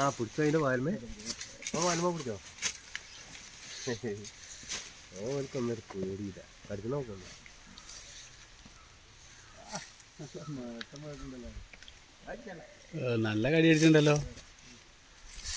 ആ പിടിച്ചോ അതിന്റെ വാൽമേ? ഓ വാൽമ പിടിച്ചോ? ഓ എനിക്ക് ഒന്നൊരു പേടിയില്ല. കടിച്ചു നോക്കുന്നു നല്ല കടി അടിച്ചിട്ടുണ്ടല്ലോ.